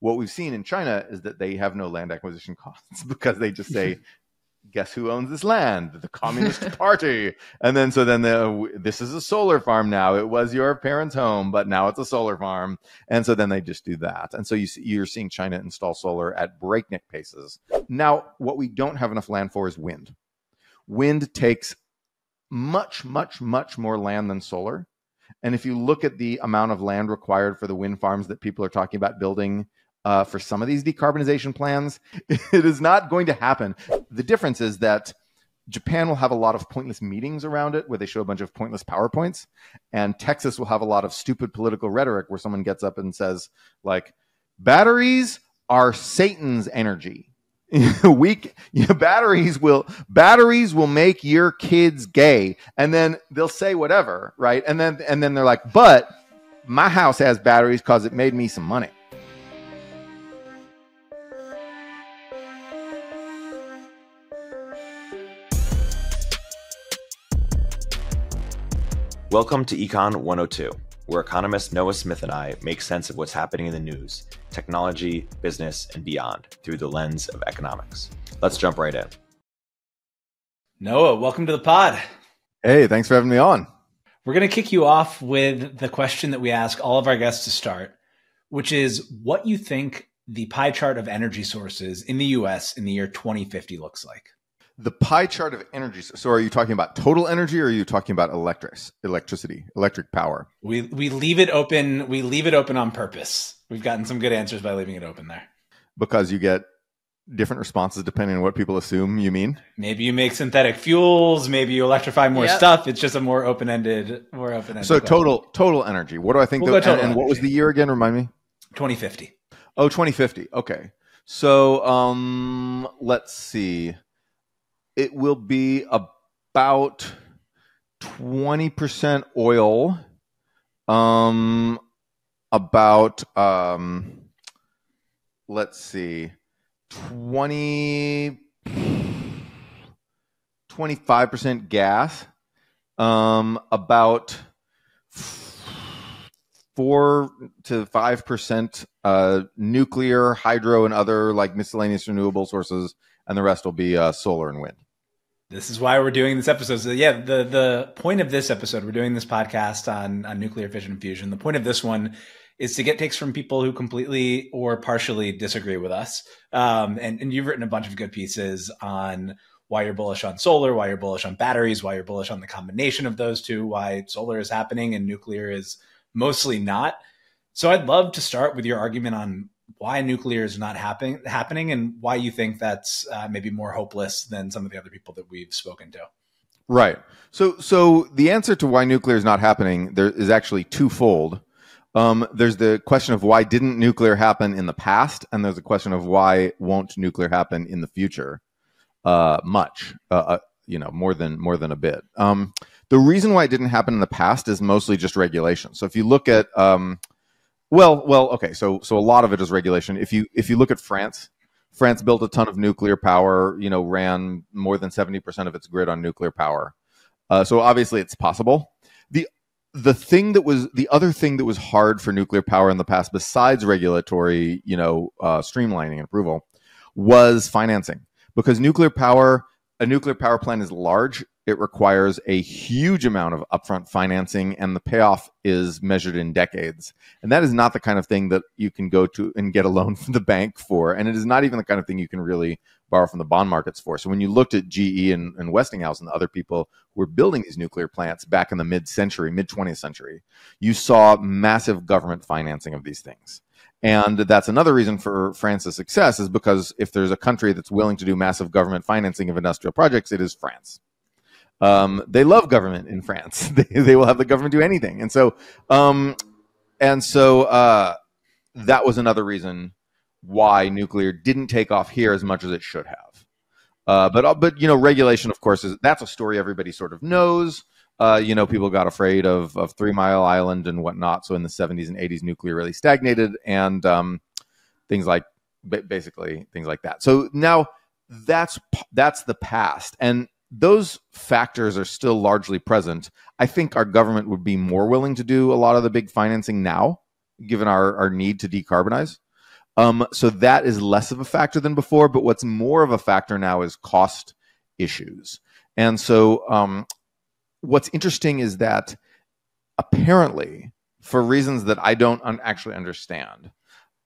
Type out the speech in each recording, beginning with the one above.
What we've seen in China is that they have no land acquisition costs because they just say, guess who owns this land? The Communist Party. And then so then the, this is a solar farm now. It was your parents' home, but now it's a solar farm. And so then they just do that. And so you see, you're seeing China install solar at breakneck paces. Now, what we don't have enough land for is wind. Wind takes much, much, much more land than solar. And if you look at the amount of land required for the wind farms that people are talking about building uh, for some of these decarbonization plans, it is not going to happen. The difference is that Japan will have a lot of pointless meetings around it where they show a bunch of pointless PowerPoints. And Texas will have a lot of stupid political rhetoric where someone gets up and says, like, batteries are Satan's energy. weak you know, batteries will batteries will make your kids gay and then they'll say whatever right and then and then they're like but my house has batteries because it made me some money Welcome to Econ 102, where economist Noah Smith and I make sense of what's happening in the news, technology, business, and beyond through the lens of economics. Let's jump right in. Noah, welcome to the pod. Hey, thanks for having me on. We're going to kick you off with the question that we ask all of our guests to start, which is what you think the pie chart of energy sources in the US in the year 2050 looks like the pie chart of energy. So, are you talking about total energy, or are you talking about electric, electricity, electric power? We we leave it open. We leave it open on purpose. We've gotten some good answers by leaving it open there. Because you get different responses depending on what people assume you mean. Maybe you make synthetic fuels. Maybe you electrify more yep. stuff. It's just a more open ended, more open ended. So question. total total energy. What do I think? We'll the, and, and what was the year again? Remind me. 2050. Oh, 2050. Okay. So um, let's see it will be about 20% oil um about um let's see 20 25% gas um about 4 to 5% uh, nuclear hydro and other like miscellaneous renewable sources and the rest will be uh, solar and wind this is why we're doing this episode. So yeah, the the point of this episode, we're doing this podcast on on nuclear fission and fusion. The point of this one is to get takes from people who completely or partially disagree with us. Um, and and you've written a bunch of good pieces on why you're bullish on solar, why you're bullish on batteries, why you're bullish on the combination of those two, why solar is happening and nuclear is mostly not. So I'd love to start with your argument on why nuclear is not happen- happening and why you think that's uh, maybe more hopeless than some of the other people that we've spoken to. Right. So, so the answer to why nuclear is not happening there is actually twofold. Um, there's the question of why didn't nuclear happen in the past, and there's a question of why won't nuclear happen in the future. Uh, much, uh, uh, you know, more than more than a bit. Um, the reason why it didn't happen in the past is mostly just regulation. So if you look at um, well, well, okay. So, so a lot of it is regulation. If you if you look at France, France built a ton of nuclear power. You know, ran more than seventy percent of its grid on nuclear power. Uh, so obviously, it's possible. the The thing that was the other thing that was hard for nuclear power in the past, besides regulatory, you know, uh, streamlining and approval, was financing because nuclear power a nuclear power plant is large it requires a huge amount of upfront financing and the payoff is measured in decades. And that is not the kind of thing that you can go to and get a loan from the bank for and it is not even the kind of thing you can really borrow from the bond markets for. So when you looked at ge and, and westinghouse and the other people who were building these nuclear plants back in the mid-century mid-20th century you saw massive government financing of these things. And that's another reason for France's success is because if there's a country that's willing to do massive government financing of industrial projects, it is France. Um, they love government in France. they, they will have the government do anything. And so, um, and so uh, that was another reason why nuclear didn't take off here as much as it should have. Uh, but uh, but you know, regulation, of course, is that's a story everybody sort of knows. Uh, you know, people got afraid of of Three Mile Island and whatnot. So in the 70s and 80s, nuclear really stagnated, and um, things like basically things like that. So now that's that's the past, and those factors are still largely present. I think our government would be more willing to do a lot of the big financing now, given our, our need to decarbonize. Um, so that is less of a factor than before. But what's more of a factor now is cost issues. And so um, what's interesting is that apparently, for reasons that I don't un- actually understand,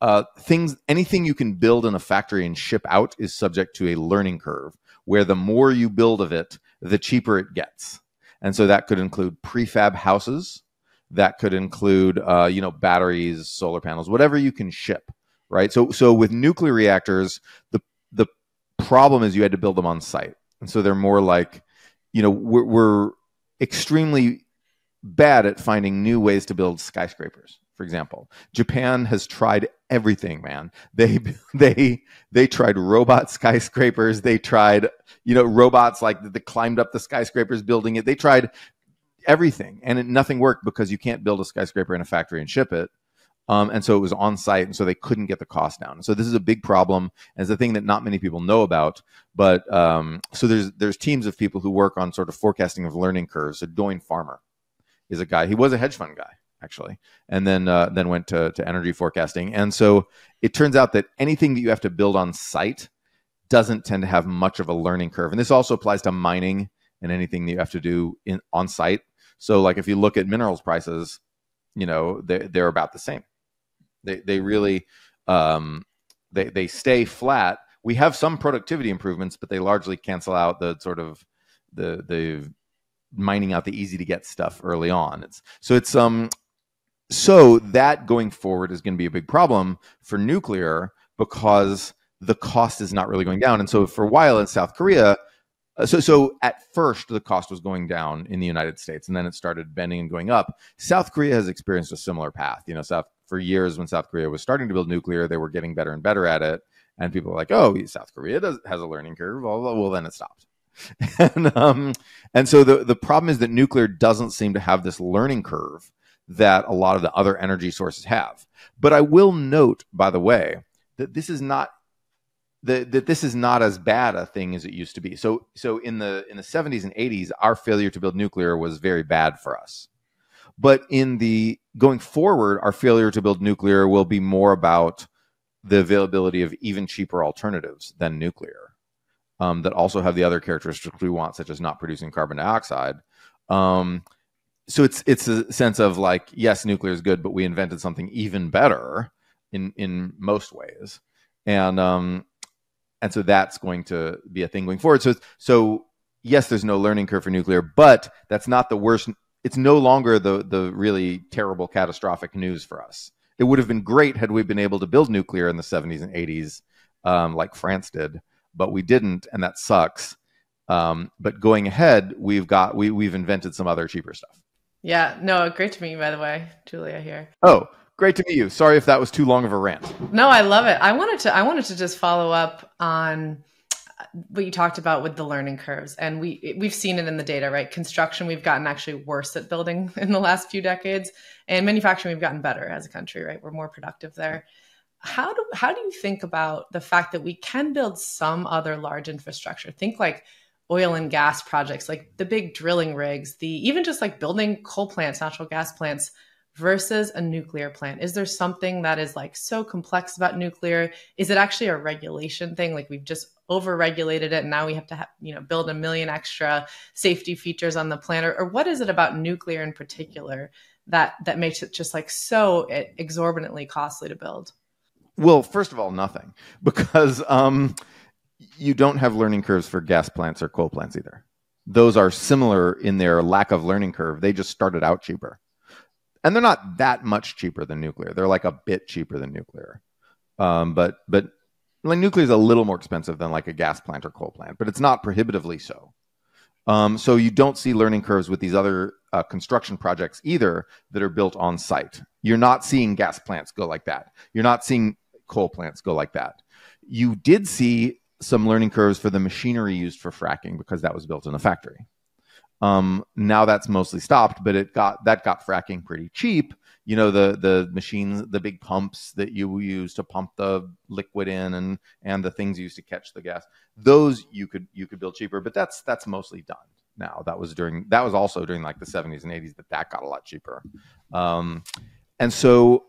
uh, things anything you can build in a factory and ship out is subject to a learning curve where the more you build of it the cheaper it gets. And so that could include prefab houses that could include uh, you know batteries solar panels whatever you can ship right? So so with nuclear reactors the the problem is you had to build them on site. And so they're more like you know we're, we're extremely bad at finding new ways to build skyscrapers for example. Japan has tried everything man. They they they tried robot skyscrapers. They tried you know robots like that climbed up the skyscrapers building it. They tried everything and it, nothing worked because you can't build a skyscraper in a factory and ship it. Um, and so it was on site and so they couldn't get the cost down. So this is a big problem and it's a thing that not many people know about. But um, so there's there's teams of people who work on sort of forecasting of learning curves. So doyne farmer is a guy. He was a hedge fund guy actually, and then uh, then went to, to energy forecasting. And so it turns out that anything that you have to build on site doesn't tend to have much of a learning curve. And this also applies to mining and anything that you have to do in on site. So like if you look at minerals prices, you know they they're about the same. They they really um, they they stay flat. We have some productivity improvements, but they largely cancel out the sort of the the mining out the easy to get stuff early on. It's so it's um so that going forward is going to be a big problem for nuclear because the cost is not really going down. And so for a while in South Korea, uh, so so at first the cost was going down in the United States, and then it started bending and going up. South Korea has experienced a similar path. You know, South for years when South Korea was starting to build nuclear, they were getting better and better at it, and people were like, "Oh, South Korea does, has a learning curve." Well, well, then it stopped. and um, and so the the problem is that nuclear doesn't seem to have this learning curve that a lot of the other energy sources have. But I will note, by the way, that this is not that, that this is not as bad a thing as it used to be. So so in the in the 70s and 80s, our failure to build nuclear was very bad for us. But in the going forward, our failure to build nuclear will be more about the availability of even cheaper alternatives than nuclear um, that also have the other characteristics we want, such as not producing carbon dioxide. Um, so it's it's a sense of like yes nuclear is good but we invented something even better in in most ways. And um and so that's going to be a thing going forward. So so yes there's no learning curve for nuclear but that's not the worst. It's no longer the the really terrible catastrophic news for us. It would have been great had we been able to build nuclear in the 70s and 80s um, like france did but we didn't and that sucks. Um, but going ahead we've got we, we've invented some other cheaper stuff yeah, no, great to meet you, by the way, Julia here. Oh, great to meet you. Sorry if that was too long of a rant. No, I love it. I wanted to. I wanted to just follow up on what you talked about with the learning curves, and we we've seen it in the data, right? Construction, we've gotten actually worse at building in the last few decades, and manufacturing, we've gotten better as a country, right? We're more productive there. How do how do you think about the fact that we can build some other large infrastructure? Think like oil and gas projects, like the big drilling rigs, the even just like building coal plants, natural gas plants versus a nuclear plant? Is there something that is like so complex about nuclear? Is it actually a regulation thing? Like we've just over-regulated it and now we have to have, you know, build a million extra safety features on the plant or, or what is it about nuclear in particular that that makes it just like so exorbitantly costly to build? Well, first of all, nothing because um, you don't have learning curves for gas plants or coal plants either. Those are similar in their lack of learning curve. They just started out cheaper. And they're not that much cheaper than nuclear. They're like a bit cheaper than nuclear. Um, but but like nuclear is a little more expensive than like a gas plant or coal plant, but it's not prohibitively so. Um, so you don't see learning curves with these other uh, construction projects either that are built on site. You're not seeing gas plants go like that. You're not seeing coal plants go like that. You did see some learning curves for the machinery used for fracking because that was built in a factory. Um, now that's mostly stopped, but it got that got fracking pretty cheap. You know the the machines, the big pumps that you use to pump the liquid in, and and the things used to catch the gas. Those you could you could build cheaper, but that's that's mostly done now. That was during that was also during like the 70s and 80s that that got a lot cheaper. Um, and so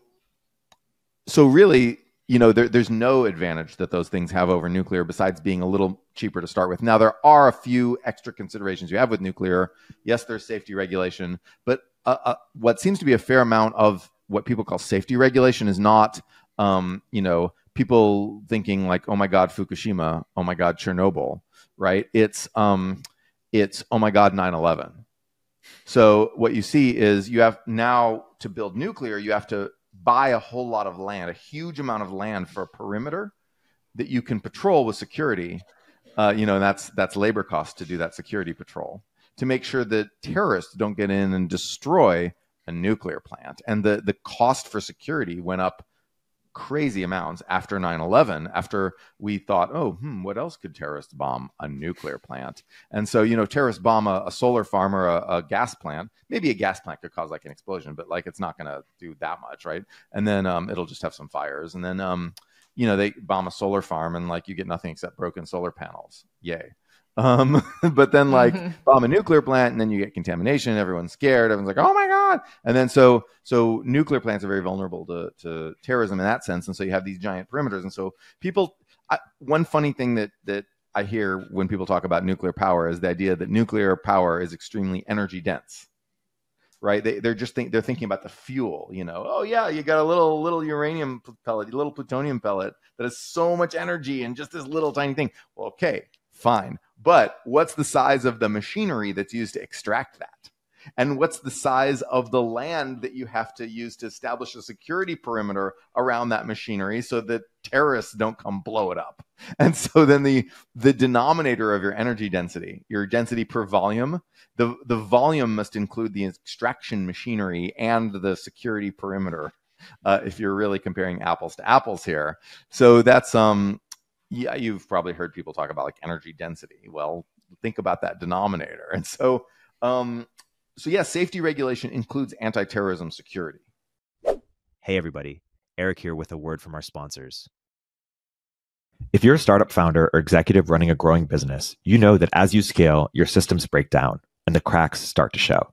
so really you know, there, there's no advantage that those things have over nuclear besides being a little cheaper to start with. Now, there are a few extra considerations you have with nuclear. Yes, there's safety regulation, but uh, uh, what seems to be a fair amount of what people call safety regulation is not, um, you know, people thinking like, oh my God, Fukushima, oh my God, Chernobyl, right? It's, um, it's, oh my God, 9 11. So what you see is you have now to build nuclear, you have to buy a whole lot of land, a huge amount of land for a perimeter that you can patrol with security. Uh, you know, that's that's labor cost to do that security patrol to make sure that terrorists don't get in and destroy a nuclear plant. And the the cost for security went up crazy amounts after 9-11 after we thought oh hmm, what else could terrorists bomb a nuclear plant? And so you know terrorists bomb a, a solar farm or a, a, gas plant maybe a gas plant could cause like an explosion but like it's not going to do that much right? And then um, it'll just have some fires. And then um, you know they bomb a solar farm and like you get nothing except broken solar panels. Yay um, but then like mm-hmm. bomb a nuclear plant and then you get contamination. Everyone's scared. Everyone's like, oh my God. And then so, so nuclear plants are very vulnerable to, to terrorism in that sense. And so you have these giant perimeters. And so people, I, one funny thing that, that I hear when people talk about nuclear power is the idea that nuclear power is extremely energy dense right? They, they're just think, they're thinking about the fuel. You know, oh yeah, you got a little little uranium pellet, a little plutonium pellet that has so much energy and just this little tiny thing. Well, okay, fine. But what's the size of the machinery that's used to extract that? And what's the size of the land that you have to use to establish a security perimeter around that machinery so that terrorists don't come blow it up? And so then the the denominator of your energy density, your density per volume, the the volume must include the extraction machinery and the security perimeter. Uh, if you're really comparing apples to apples here, so that's um yeah, you've probably heard people talk about like energy density. Well, think about that denominator. And so, um, so yeah, safety regulation includes anti-terrorism security. Hey, everybody. Eric here with a word from our sponsors. If you're a startup founder or executive running a growing business, you know that as you scale, your systems break down and the cracks start to show.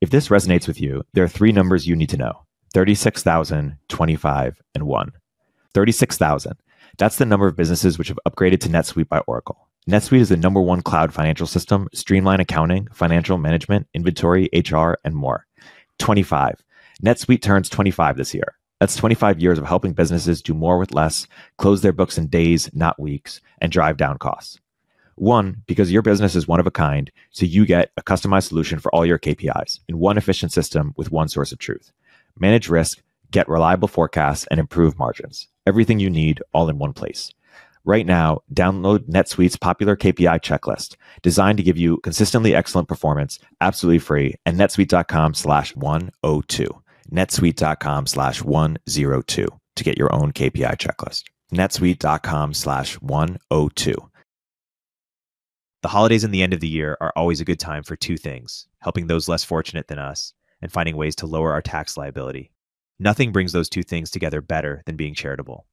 If this resonates with you, there are three numbers you need to know 36,000, 25, and 1. 36,000. That's the number of businesses which have upgraded to NetSuite by Oracle. NetSuite is the number one cloud financial system, streamline accounting, financial management, inventory, HR, and more. 25. NetSuite turns 25 this year. That's 25 years of helping businesses do more with less, close their books in days, not weeks, and drive down costs. One, because your business is one of a kind, so you get a customized solution for all your KPIs in one efficient system with one source of truth. Manage risk, get reliable forecasts, and improve margins. Everything you need all in one place. Right now, download NetSuite's popular KPI checklist, designed to give you consistently excellent performance, absolutely free, at netsuite.com slash 102. netsuite.com slash 102 to get your own KPI checklist. netsuite.com slash 102. The holidays and the end of the year are always a good time for two things helping those less fortunate than us and finding ways to lower our tax liability. Nothing brings those two things together better than being charitable.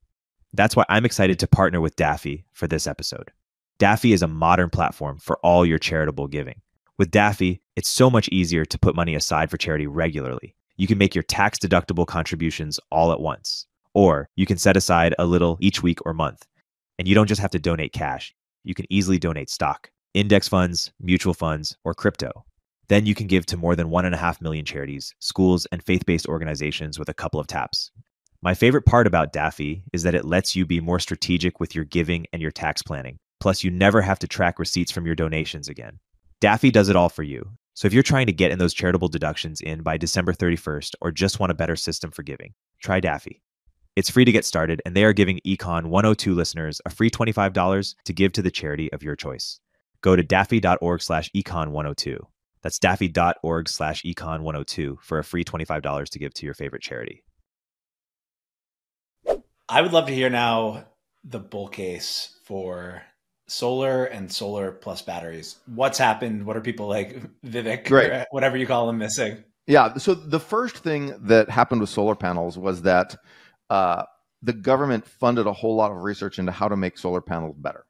That's why I'm excited to partner with Daffy for this episode. Daffy is a modern platform for all your charitable giving. With Daffy, it's so much easier to put money aside for charity regularly. You can make your tax deductible contributions all at once, or you can set aside a little each week or month. And you don't just have to donate cash, you can easily donate stock, index funds, mutual funds, or crypto. Then you can give to more than 1.5 million charities, schools, and faith based organizations with a couple of taps. My favorite part about Daffy is that it lets you be more strategic with your giving and your tax planning. Plus, you never have to track receipts from your donations again. Daffy does it all for you. So if you're trying to get in those charitable deductions in by December 31st or just want a better system for giving, try Daffy. It's free to get started, and they are giving Econ 102 listeners a free $25 to give to the charity of your choice. Go to daffy.org slash econ 102. That's daffy.org slash econ102 for a free $25 to give to your favorite charity. I would love to hear now the bull case for solar and solar plus batteries. What's happened? What are people like Vivek, right. whatever you call them, missing? Yeah. So the first thing that happened with solar panels was that uh, the government funded a whole lot of research into how to make solar panels better.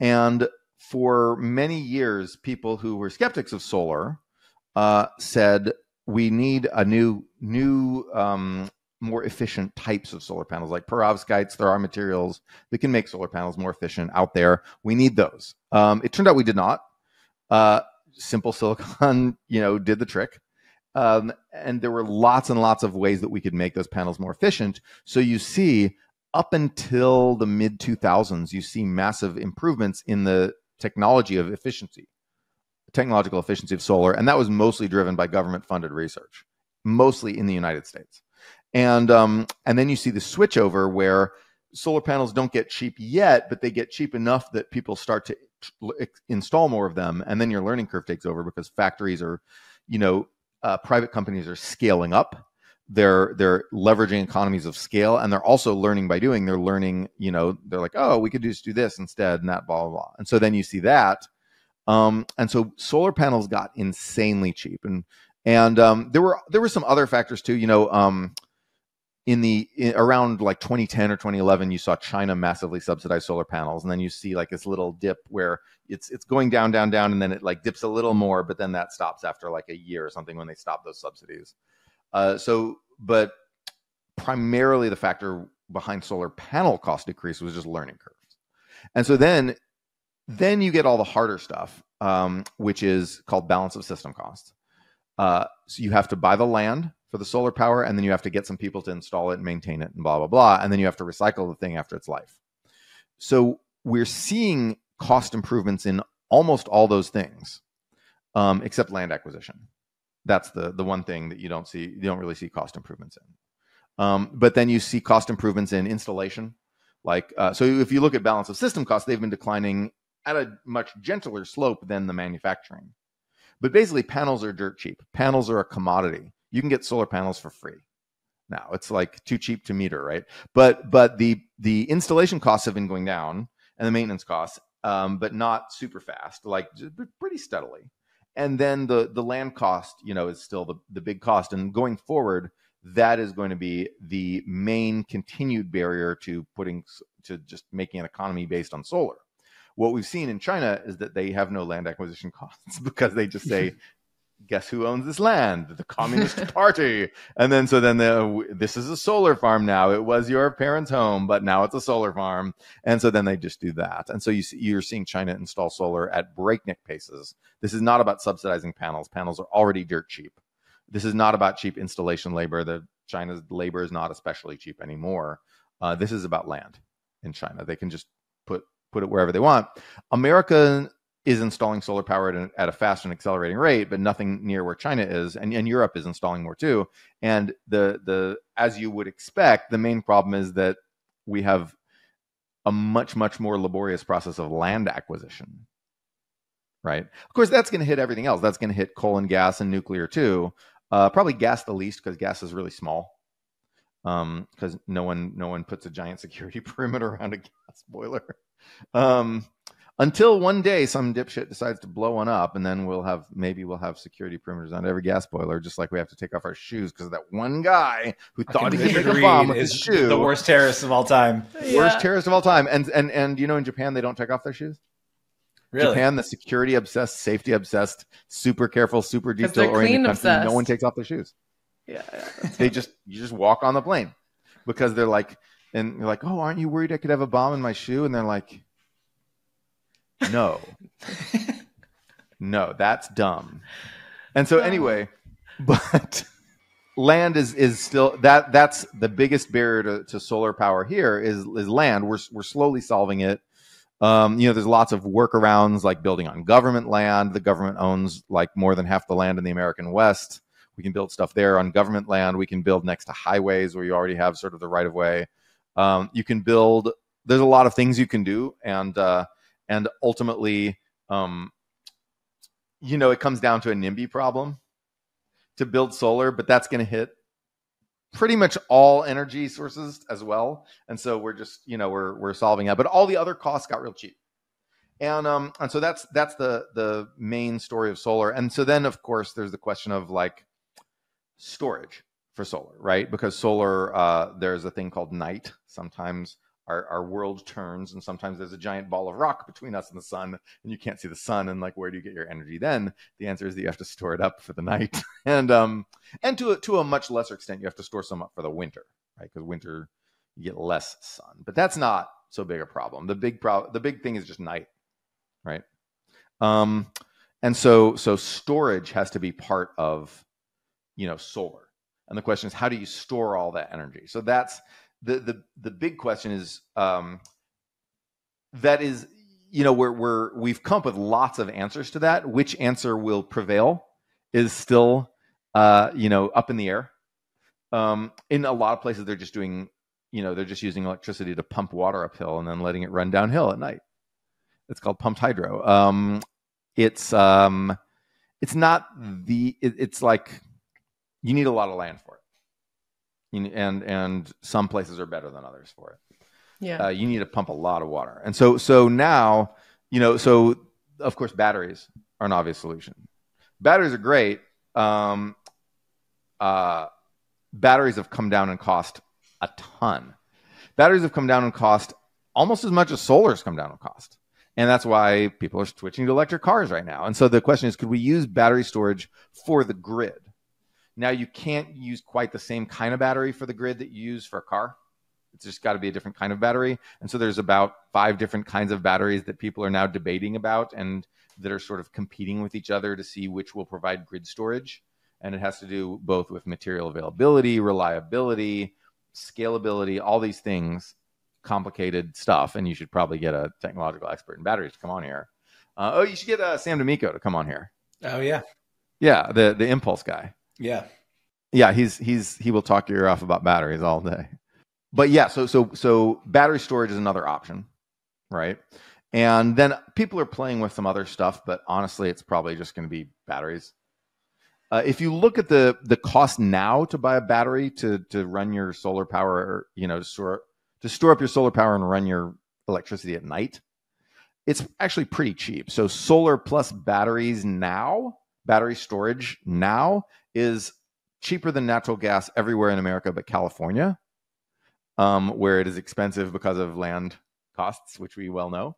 And for many years, people who were skeptics of solar uh, said we need a new new um, more efficient types of solar panels, like perovskites. There are materials that can make solar panels more efficient out there. We need those. Um, it turned out we did not. Uh, simple silicon, you know, did the trick. Um, and there were lots and lots of ways that we could make those panels more efficient. So you see, up until the mid 2000s, you see massive improvements in the technology of efficiency, technological efficiency of solar, and that was mostly driven by government funded research, mostly in the United States. And um, and then you see the switchover where solar panels don't get cheap yet, but they get cheap enough that people start to install more of them, and then your learning curve takes over because factories are, you know, uh, private companies are scaling up. They're they're leveraging economies of scale, and they're also learning by doing. They're learning, you know, they're like, oh, we could just do this instead, and that, blah blah blah. And so then you see that, um, and so solar panels got insanely cheap, and and um, there were there were some other factors too. You know, um, in the in, around like 2010 or 2011 you saw china massively subsidize solar panels and then you see like this little dip where it's it's going down down down and then it like dips a little more but then that stops after like a year or something when they stop those subsidies uh, so but primarily the factor behind solar panel cost decrease was just learning curves and so then then you get all the harder stuff um, which is called balance of system costs uh, so you have to buy the land for the solar power, and then you have to get some people to install it and maintain it and blah, blah, blah. And then you have to recycle the thing after its life. So we're seeing cost improvements in almost all those things, um, except land acquisition. That's the the one thing that you don't see, you don't really see cost improvements in. Um, but then you see cost improvements in installation. Like uh, so, if you look at balance of system costs, they've been declining at a much gentler slope than the manufacturing. But basically, panels are dirt cheap. Panels are a commodity you can get solar panels for free now. It's like too cheap to meter, right? But but the the installation costs have been going down and the maintenance costs, um, but not super fast, like pretty steadily. And then the the land cost, you know, is still the the big cost. And going forward, that is going to be the main continued barrier to putting to just making an economy based on solar. What we've seen in China is that they have no land acquisition costs because they just say guess who owns this land? The Communist Party. And then so then the, this is a solar farm now. It was your parents' home, but now it's a solar farm. And so then they just do that. And so you see, you're seeing China install solar at breakneck paces. This is not about subsidizing panels. Panels are already dirt cheap. This is not about cheap installation labor. The China's labor is not especially cheap anymore. Uh, this is about land in China. They can just put put it wherever they want. America is installing solar power at a, at a, fast and accelerating rate, but nothing near where China is, and, and Europe is installing more too. And the the as you would expect, the main problem is that we have a much much more laborious process of land acquisition. Right. Of course, that's going to hit everything else. That's going to hit coal and gas and nuclear too. Uh, probably gas the least because gas is really small. Um, because no one no one puts a giant security perimeter around a gas boiler. Um, until one day some dipshit decides to blow one up and then we'll have maybe we'll have security perimeters on every gas boiler just like we have to take off our shoes because that one guy who thought he could make a bomb with his shoe the worst terrorist of all time yeah. worst terrorist of all time and and and you know in japan they don't take off their shoes Really? Japan, the security obsessed, safety obsessed, super careful, super detail oriented country. Obsessed. No one takes off their shoes. Yeah, yeah they just you just walk on the plane because they're like, and you're like, oh, aren't you worried I could have a bomb in my shoe? And they're like, no. no, that's dumb. And so anyway, but land is is still that that's the biggest barrier to, to solar power here is is land. We're we're slowly solving it. Um, you know, there's lots of workarounds like building on government land. The government owns like more than half the land in the American West. We can build stuff there on government land. We can build next to highways where you already have sort of the right of way. Um, you can build. There's a lot of things you can do, and uh, and ultimately um, you know it comes down to a nimby problem to build solar but that's going to hit pretty much all energy sources as well. And so we're just you know we're we're solving that. But all the other costs got real cheap. And um and so that's that's the the main story of solar. And so then of course there's the question of like storage for solar right? Because solar uh there's a thing called night sometimes our, our world turns and sometimes there's a giant ball of rock between us and the sun and you can't see the sun and like where do you get your energy then? The answer is that you have to store it up for the night and um and to a, to a much lesser extent you have to store some up for the winter right? Because winter you get less sun. But that's not so big a problem. The big problem the big thing is just night right? Um and so so storage has to be part of you know solar. And the question is how do you store all that energy? So that's the the the big question is um, that is you know we're we're we've come up with lots of answers to that. Which answer will prevail is still uh, you know up in the air. Um, in a lot of places, they're just doing you know they're just using electricity to pump water uphill and then letting it run downhill at night. It's called pumped hydro. Um, it's um, it's not the it, it's like you need a lot of land for it and and some places are better than others for it. Yeah, uh, you need to pump a lot of water, and so so now you know so of course batteries are an obvious solution. Batteries are great. Um, uh, batteries have come down in cost a ton. Batteries have come down in cost almost as much as solar's come down in cost. And that's why people are switching to electric cars right now. And so the question is could we use battery storage for the grid? Now you can't use quite the same kind of battery for the grid that you use for a car. It's just got to be a different kind of battery. And so there's about five different kinds of batteries that people are now debating about and that are sort of competing with each other to see which will provide grid storage. And it has to do both with material availability, reliability, scalability, all these things, complicated stuff. And you should probably get a technological expert in batteries to come on here. Uh, oh, you should get uh, Sam D'Amico to come on here. Oh yeah, yeah, the the impulse guy. Yeah. Yeah, he's he's he will talk your ear off about batteries all day. But yeah, so so so battery storage is another option, right? And then people are playing with some other stuff, but honestly, it's probably just going to be batteries. Uh, if you look at the the cost now to buy a battery to to run your solar power, you know, to store to store up your solar power and run your electricity at night, it's actually pretty cheap. So solar plus batteries now, battery storage now is cheaper than natural gas everywhere in America but California, um, where it is expensive because of land costs, which we well know.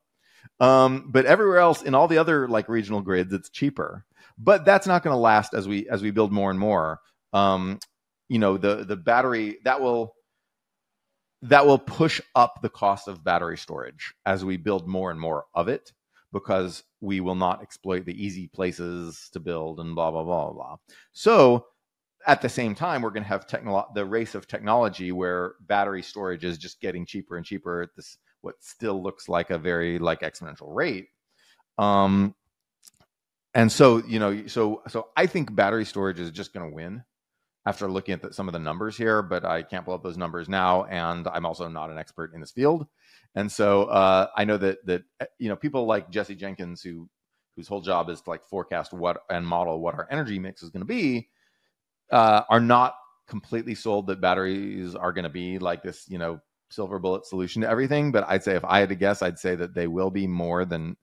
Um, but everywhere else in all the other like regional grids, it's cheaper. But that's not going to last as we as we build more and more. Um, you know, the the battery that will that will push up the cost of battery storage as we build more and more of it because we will not exploit the easy places to build and blah blah blah blah. So at the same time, we're going to have technolo- the race of technology where battery storage is just getting cheaper and cheaper at this what still looks like a very like exponential rate. Um, and so you know, so so I think battery storage is just going to win after looking at the, some of the numbers here, but I can't pull up those numbers now, and I'm also not an expert in this field. And so uh, I know that that eh, you know people like Jesse Jenkins, who whose whole job is to like forecast what and model what our energy mix is going to be, uh, are not completely sold that batteries are going to be like this, you know, silver bullet solution to everything. But I'd say if I had to guess, I'd say that they will be more than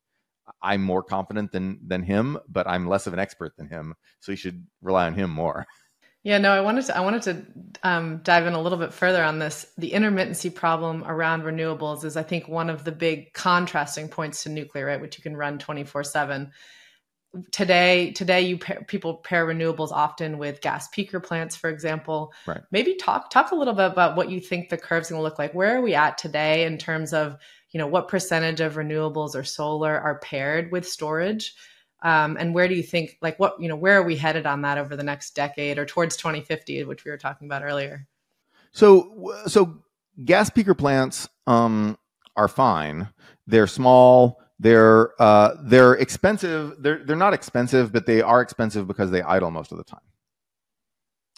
I'm more confident than than him, but I'm less of an expert than him, so you should rely on him more. Yeah, no, I wanted to I wanted to um, dive in a little bit further on this. The intermittency problem around renewables is, I think, one of the big contrasting points to nuclear, right? Which you can run twenty four seven. Today, today you pair, people pair renewables often with gas peaker plants, for example. Right. Maybe talk talk a little bit about what you think the curve's going to look like. Where are we at today in terms of you know what percentage of renewables or solar are paired with storage? Um, and where do you think like what you know where are we headed on that over the next decade or towards 2050 which we were talking about earlier? So so gas peaker plants um, are fine. They're small. They're uh, they're expensive. They're they're not expensive but they are expensive because they idle most of the time.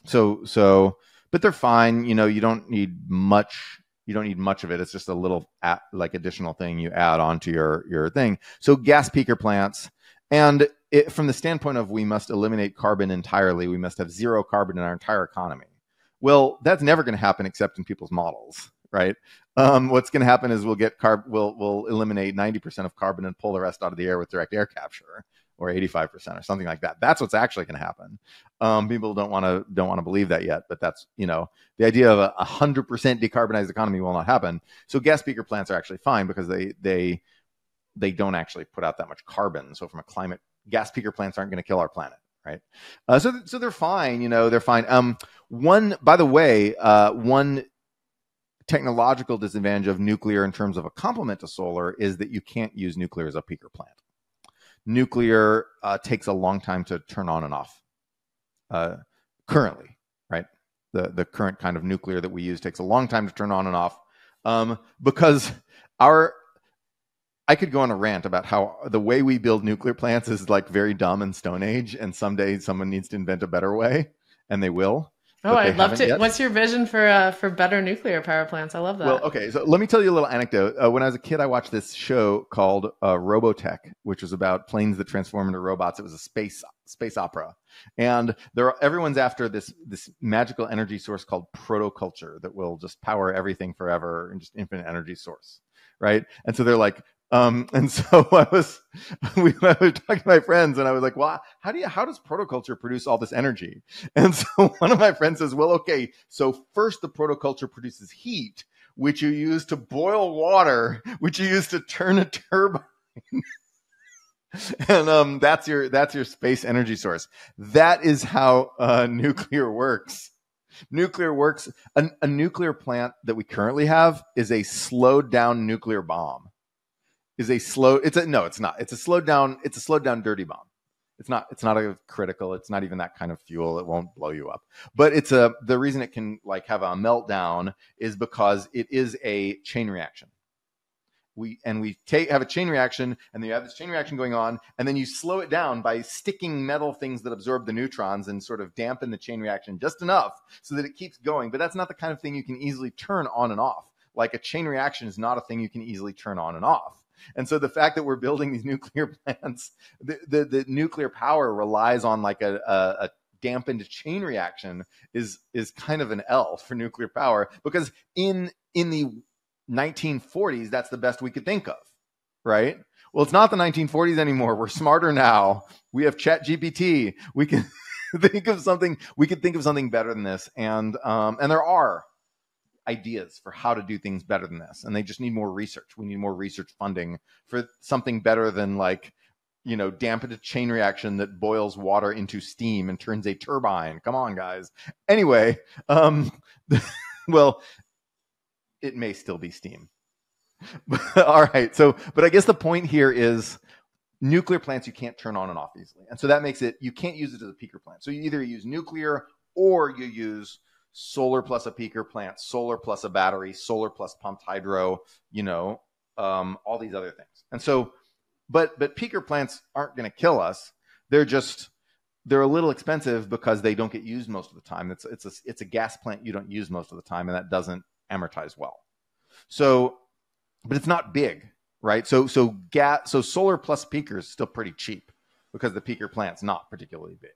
So so but they're fine. You know you don't need much you don't need much of it. It's just a little at, like additional thing you add onto your your thing. So gas peaker plants and it, from the standpoint of we must eliminate carbon entirely, we must have zero carbon in our entire economy. Well, that's never going to happen except in people's models, right? Um, what's going to happen is we'll get carb, we'll we'll eliminate ninety percent of carbon and pull the rest out of the air with direct air capture, or 85% or something like that. That's what's actually going to happen. Um, people don't want to don't want to believe that yet, but that's you know the idea of a hundred percent decarbonized economy will not happen. So gas peaker plants are actually fine because they they they don't actually put out that much carbon. So from a climate, gas peaker plants aren't going to kill our planet, right? Uh, so so they're fine. You know they're fine. Um, one by the way, uh, one technological disadvantage of nuclear in terms of a complement to solar is that you can't use nuclear as a peaker plant nuclear uh, takes a long time to turn on and off. Uh, currently, right? The the current kind of nuclear that we use takes a long time to turn on and off um, because our I could go on a rant about how the way we build nuclear plants is like very dumb and Stone Age, and someday someone needs to invent a better way, and they will. Oh, I'd love to. Yet. What's your vision for uh, for better nuclear power plants? I love that. Well, okay, so let me tell you a little anecdote. Uh, when I was a kid, I watched this show called uh, Robotech, which was about planes that transform into robots. It was a space space opera, and there are, everyone's after this this magical energy source called protoculture that will just power everything forever and just infinite energy source, right? And so they're like, um, and so I was, we I was talking to my friends, and I was like, "Well, how do you, how does protoculture produce all this energy?" And so one of my friends says, "Well, okay, so first the protoculture produces heat, which you use to boil water, which you use to turn a turbine." and um, that's your that's your space energy source. That is how uh, nuclear works. Nuclear works. A, a nuclear plant that we currently have is a slowed down nuclear bomb is a slow it's a no it's not. It's a slowed down it's a slowed down dirty bomb. It's not it's not a critical it's not even that kind of fuel it won't blow you up. But it's a the reason it can like have a meltdown is because it is a chain reaction. We and we take have a chain reaction and then you have this chain reaction going on and then you slow it down by sticking metal things that absorb the neutrons and sort of dampen the chain reaction just enough so that it keeps going. But that's not the kind of thing you can easily turn on and off. Like a chain reaction is not a thing you can easily turn on and off and so the fact that we're building these nuclear plants, the, the, the nuclear power relies on like a, a, a dampened chain reaction is is kind of an L for nuclear power because in in the 1940s that's the best we could think of, right? Well, it's not the 1940s anymore. We're smarter now. We have Chat GPT. We can think of something. We could think of something better than this, and um, and there are ideas for how to do things better than this and they just need more research. We need more research funding for something better than like you know dampen a chain reaction that boils water into steam and turns a turbine. Come on guys. Anyway um well it may still be steam. All right so but i guess the point here is nuclear plants you can't turn on and off easily. And so that makes it you can't use it as a peaker plant. So you either use nuclear or you use solar plus a peaker plant, solar plus a battery, solar plus pumped hydro, you know, um, all these other things. And so, but but peaker plants aren't going to kill us. They're just they're a little expensive because they don't get used most of the time. It's it's a it's a gas plant you don't use most of the time, and that doesn't amortize well. So, but it's not big, right? So so gas so solar plus peaker is still pretty cheap because the peaker plant's not particularly big.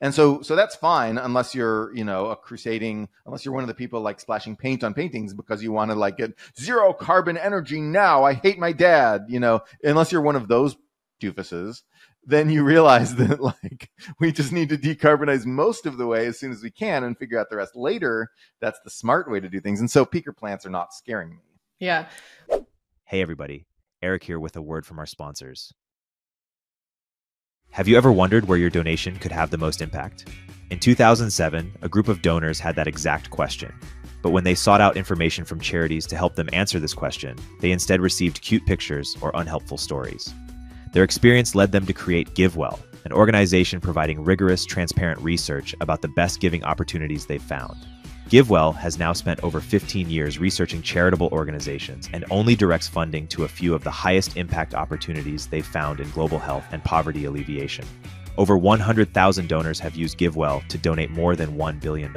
And so, so that's fine unless you're, you know, a crusading, unless you're one of the people like splashing paint on paintings because you want to like get zero carbon energy now. I hate my dad, you know, unless you're one of those doofuses, then you realize that like we just need to decarbonize most of the way as soon as we can and figure out the rest later. That's the smart way to do things. And so peaker plants are not scaring me. Yeah. Hey, everybody. Eric here with a word from our sponsors. Have you ever wondered where your donation could have the most impact? In 2007, a group of donors had that exact question. But when they sought out information from charities to help them answer this question, they instead received cute pictures or unhelpful stories. Their experience led them to create GiveWell, an organization providing rigorous, transparent research about the best giving opportunities they've found. GiveWell has now spent over 15 years researching charitable organizations and only directs funding to a few of the highest impact opportunities they've found in global health and poverty alleviation. Over 100,000 donors have used GiveWell to donate more than $1 billion.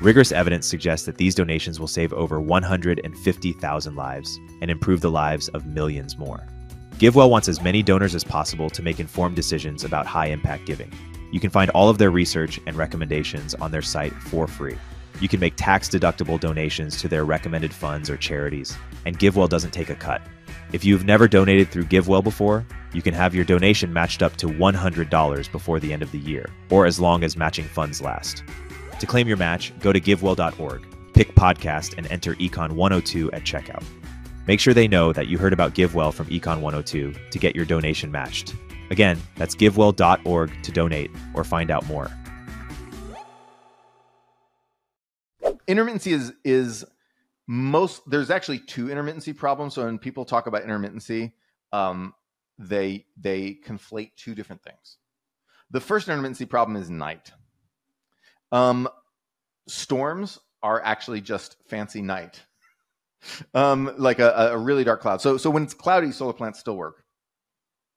Rigorous evidence suggests that these donations will save over 150,000 lives and improve the lives of millions more. GiveWell wants as many donors as possible to make informed decisions about high impact giving. You can find all of their research and recommendations on their site for free. You can make tax deductible donations to their recommended funds or charities, and GiveWell doesn't take a cut. If you've never donated through GiveWell before, you can have your donation matched up to $100 before the end of the year, or as long as matching funds last. To claim your match, go to givewell.org, pick podcast, and enter Econ 102 at checkout. Make sure they know that you heard about GiveWell from Econ 102 to get your donation matched. Again, that's givewell.org to donate or find out more. Intermittency is is most there's actually two intermittency problems. So when people talk about intermittency um, they they conflate two different things. The first intermittency problem is night. Um, storms are actually just fancy night. Um, like a, a really dark cloud. So so when it's cloudy solar plants still work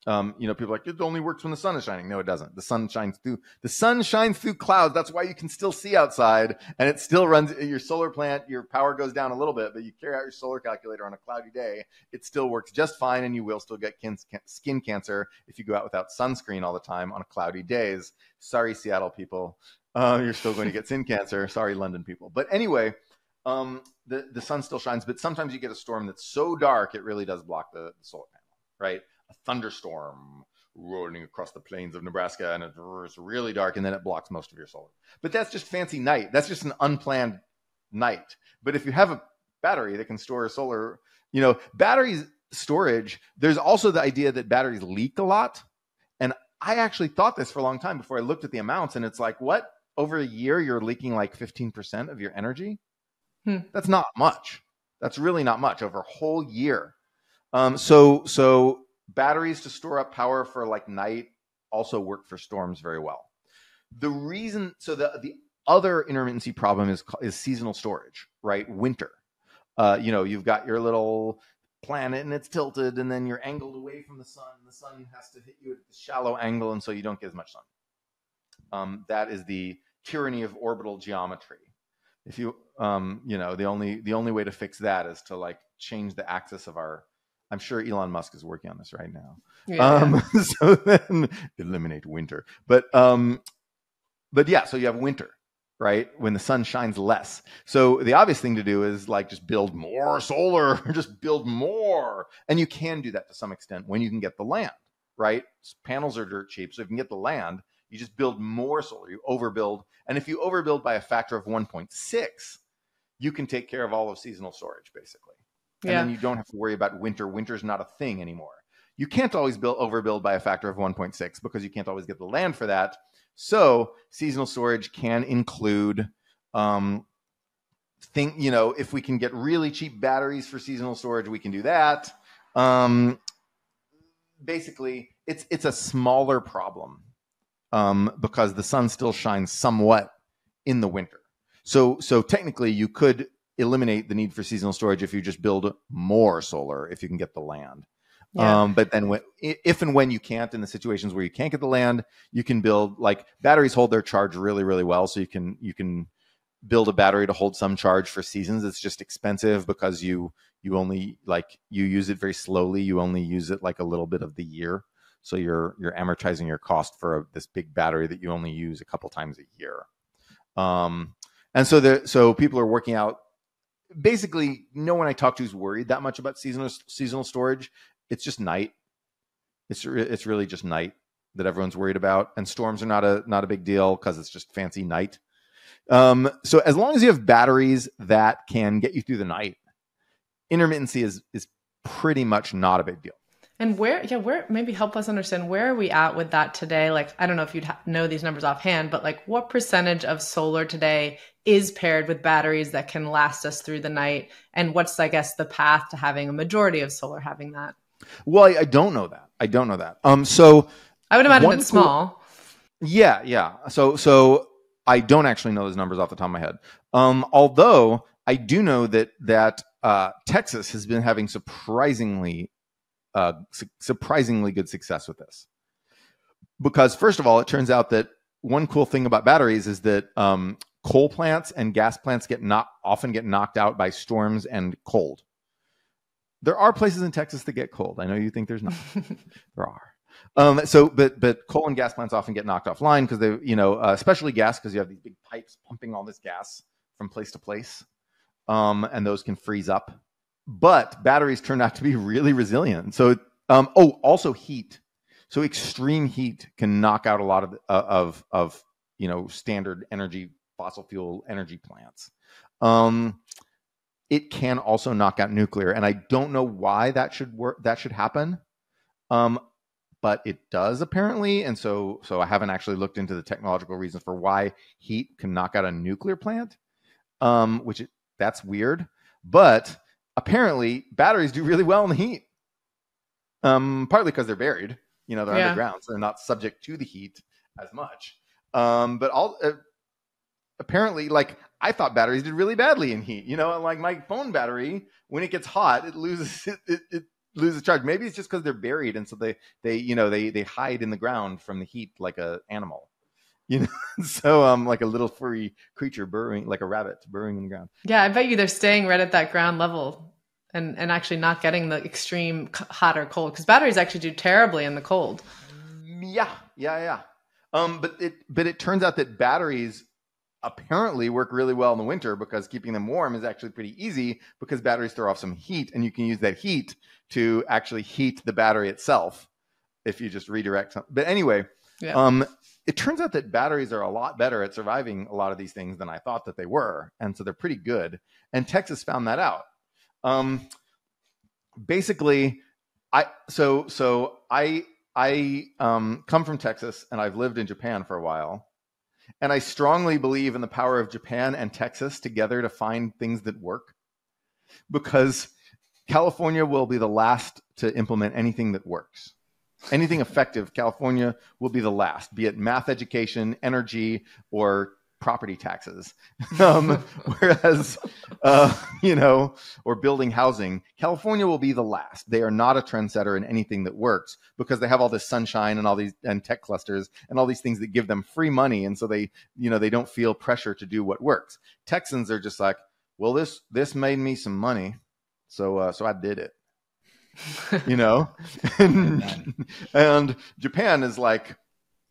um, you know, people are like it only works when the sun is shining. No, it doesn't. The sun shines through the sun shines through clouds. That's why you can still see outside, and it still runs your solar plant. Your power goes down a little bit, but you carry out your solar calculator on a cloudy day, it still works just fine, and you will still get skin cancer if you go out without sunscreen all the time on cloudy days. Sorry, Seattle people, uh, you're still going to get skin cancer. Sorry, London people. But anyway, um, the the sun still shines, but sometimes you get a storm that's so dark it really does block the, the solar panel, right? A thunderstorm rolling across the plains of Nebraska and it's really dark and then it blocks most of your solar. But that's just fancy night. That's just an unplanned night. But if you have a battery that can store solar, you know, batteries storage, there's also the idea that batteries leak a lot. And I actually thought this for a long time before I looked at the amounts and it's like, what? Over a year, you're leaking like 15% of your energy? Hmm. That's not much. That's really not much over a whole year. Um, so, so batteries to store up power for like night also work for storms very well. The reason, so the the other intermittency problem is is seasonal storage, right? Winter. Uh, you know, you've got your little planet and it's tilted, and then you're angled away from the sun. The sun has to hit you at a shallow angle, and so you don't get as much sun. Um, that is the tyranny of orbital geometry. If you, um, you know, the only the only way to fix that is to like change the axis of our I'm sure Elon Musk is working on this right now. Yeah. Um, so then eliminate winter. But um, but yeah, so you have winter, right? When the sun shines less. So the obvious thing to do is like just build more solar, just build more. And you can do that to some extent when you can get the land, right? Panels are dirt cheap. So if you can get the land, you just build more solar. You overbuild. And if you overbuild by a factor of 1.6, you can take care of all of seasonal storage basically and yeah. then you don't have to worry about winter. Winter's not a thing anymore. You can't always build overbuild by a factor of 1.6 because you can't always get the land for that. So seasonal storage can include um, think you know if we can get really cheap batteries for seasonal storage, we can do that. Um, basically, it's it's a smaller problem um, because the sun still shines somewhat in the winter. So so technically, you could eliminate the need for seasonal storage if you just build more solar if you can get the land. Yeah. Um, but then when, if and when you can't in the situations where you can't get the land, you can build like batteries hold their charge really, really well. So you can, you can build a battery to hold some charge for seasons. It's just expensive because you, you only like, you use it very slowly. You only use it like a little bit of the year. So you're, you're amortizing your cost for a, this big battery that you only use a couple times a year. Um, and so the, so people are working out basically no one I talk to is worried that much about seasonal seasonal storage. It's just night. It's it's really just night that everyone's worried about, and storms are not a not a big deal because it's just fancy night. Um, so as long as you have batteries that can get you through the night, intermittency is is pretty much not a big deal. And where, yeah, where, maybe help us understand where are we at with that today? Like, I don't know if you'd ha- know these numbers offhand, but like, what percentage of solar today is paired with batteries that can last us through the night? And what's, I guess, the path to having a majority of solar having that? Well, I, I don't know that. I don't know that. Um, so I would imagine it's small. yeah, yeah. So, so I don't actually know those numbers off the top of my head. Um, although I do know that that uh, Texas has been having surprisingly uh, su- surprisingly good success with this. Because, first of all, it turns out that one cool thing about batteries is that um, coal plants and gas plants get not often get knocked out by storms and cold. There are places in Texas that get cold. I know you think there's not. there are. Um, so, but but coal and gas plants often get knocked offline because they, you know, uh, especially gas because you have these big pipes pumping all this gas from place to place, um, and those can freeze up but batteries turned out to be really resilient. So, um, oh, also heat. So extreme heat can knock out a lot of uh, of of you know standard energy fossil fuel energy plants. Um, it can also knock out nuclear, and I don't know why that should work. That should happen, um, but it does apparently. And so, so I haven't actually looked into the technological reasons for why heat can knock out a nuclear plant, um, which it, that's weird. But apparently, batteries do really well in the heat. Um, partly because they're buried, you know, they're Yeah. underground, so they're not subject to the heat as much. Um, but all uh, apparently, like I thought batteries did really badly in heat. You know, like my phone battery, when it gets hot, it loses it, it, it loses charge. Maybe it's just because they're buried, and so they they you know they they hide in the ground from the heat like a animal. You know, so um like a little furry creature burrowing like a rabbit burrowing in the ground. Yeah, I bet you they're staying right at that ground level and, and actually not getting the extreme hot or cold because batteries actually do terribly in the cold. Yeah, yeah, yeah. Um, but it but it turns out that batteries apparently work really well in the winter because keeping them warm is actually pretty easy because batteries throw off some heat and you can use that heat to actually heat the battery itself if you just redirect some. But anyway, Yeah. um, it turns out that batteries are a lot better at surviving a lot of these things than I thought that they were, and so they're pretty good. And Texas found that out. Um, basically, I so so I I um, come from Texas and I've lived in Japan for a while. And I strongly believe in the power of Japan and Texas together to find things that work because California will be the last to implement anything that works. Anything effective, California will be the last, be it math education, energy, or property taxes. Um, whereas, uh, you know, or building housing, California will be the last. They are not a trendsetter in anything that works because they have all this sunshine and all these and tech clusters and all these things that give them free money, and so they, you know, they don't feel pressure to do what works. Texans are just like, well, this this made me some money, so uh, so I did it. You know, and, and Japan is like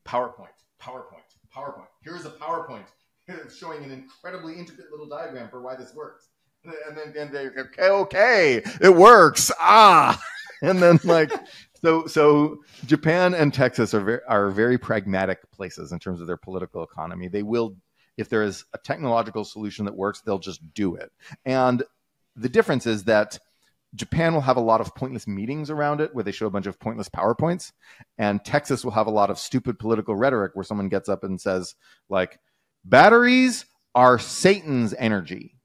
PowerPoint, PowerPoint, PowerPoint. Here's a PowerPoint showing an incredibly intricate little diagram for why this works. And then and they're okay, okay, it works. Ah, and then like so so Japan and Texas are very are very pragmatic places in terms of their political economy. They will if there is a technological solution that works, they'll just do it. And the difference is that Japan will have a lot of pointless meetings around it where they show a bunch of pointless PowerPoints. And Texas will have a lot of stupid political rhetoric where someone gets up and says, like, batteries are Satan's energy.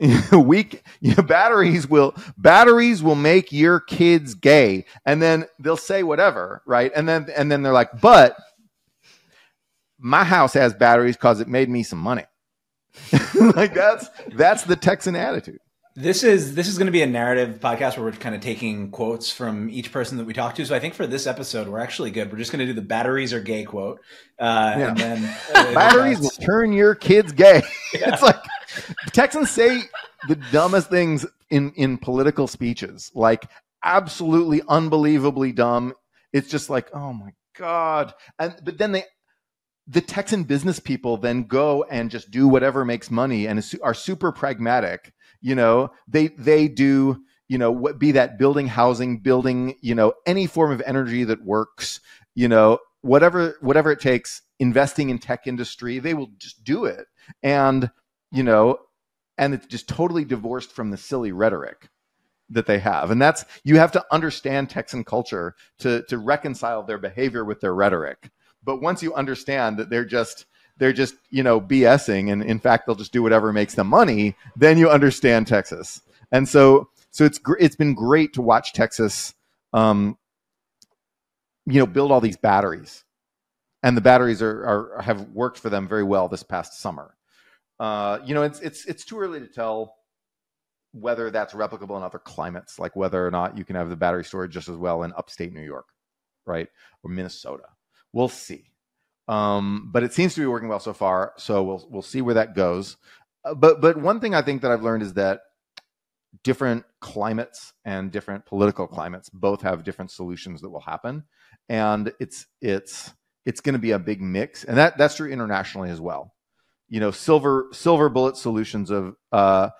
Weak you know, batteries will batteries will make your kids gay, and then they'll say whatever, right? And then and then they're like, but my house has batteries because it made me some money. like that's that's the Texan attitude. This is this is going to be a narrative podcast where we're kind of taking quotes from each person that we talk to. So I think for this episode, we're actually good. We're just going to do the batteries are gay quote, uh, Yeah. and then uh, batteries will turn your kids gay. Yeah. it's like Texans say the dumbest things in in political speeches, like absolutely unbelievably dumb. It's just like, oh my god. And but then they the Texan business people then go and just do whatever makes money and are super pragmatic. You know, they they do you know what be that building housing, building you know any form of energy that works. You know, whatever whatever it takes, investing in tech industry, they will just do it. And you know, and it's just totally divorced from the silly rhetoric that they have. And that's you have to understand Texan culture to to reconcile their behavior with their rhetoric. But once you understand that they're just they're just you know BSing, and in fact they'll just do whatever makes them money, then you understand Texas. And so so it's gr- it's been great to watch Texas, um, you know, build all these batteries, and the batteries are, are have worked for them very well this past summer. Uh, you know, it's it's it's too early to tell whether that's replicable in other climates, like whether or not you can have the battery storage just as well in upstate New York, right, or Minnesota. We'll see. Um, but it seems to be working well so far, so we'll we'll see where that goes. Uh, but but one thing I think that I've learned is that different climates and different political climates both have different solutions that will happen, and it's it's it's going to be a big mix, and that that's true internationally as well. You know, silver silver bullet solutions of uh,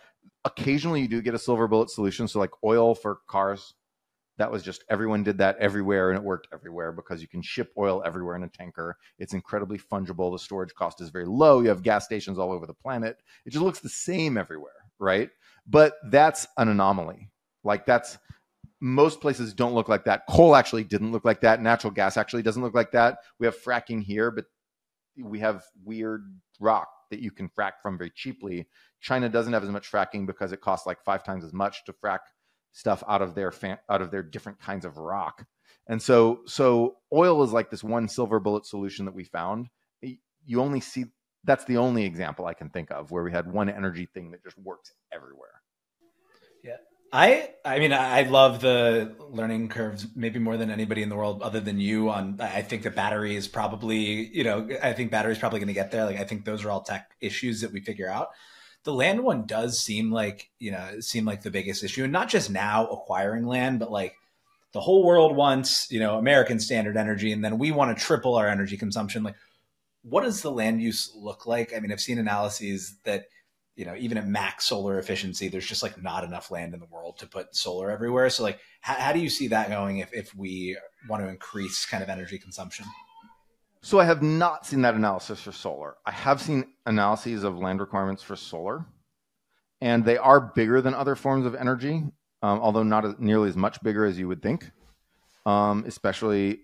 occasionally you do get a silver bullet solution. So like oil for cars, that was just everyone did that everywhere and it worked everywhere because you can ship oil everywhere in a tanker. It's incredibly fungible. The storage cost is very low. You have gas stations all over the planet. It just looks the same everywhere, right? But that's an anomaly. Like that's most places don't look like that. Coal actually didn't look like that. Natural gas actually doesn't look like that. We have fracking here, but we have weird rock that you can frack from very cheaply. China doesn't have as much fracking because it costs like five times as much to frack stuff out of their fan, out of their different kinds of rock. And so so oil is like this one silver bullet solution that we found. You only see that's the only example I can think of where we had one energy thing that just works everywhere. Yeah. I I mean I love the learning curves maybe more than anybody in the world other than you on I think the battery is probably you know I think battery is probably going to get there like I think those are all tech issues that we figure out the land one does seem like you know seem like the biggest issue and not just now acquiring land but like the whole world wants you know american standard energy and then we want to triple our energy consumption. Like what does the land use look like? I mean i've seen analyses that you know even at max solar efficiency there's just like not enough land in the world to put solar everywhere. So like how, how do you see that going if, if we want to increase kind of energy consumption so I have not seen that analysis for solar. I have seen analyses of land requirements for solar, and they are bigger than other forms of energy, um, although not as, nearly as much bigger as you would think, um, especially